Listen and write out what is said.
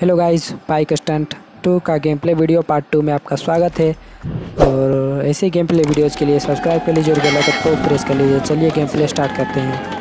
Hello guys, bike stunt two का game play video part two में आपका स्वागत है। और ऐसे गेम प्ले वीडियोज़ के लिए सब्सक्राइब कर लीजिए और बेल आइकन को प्रेस कर लीजिए। चलिए गेम प्ले स्टार्ट करते हैं।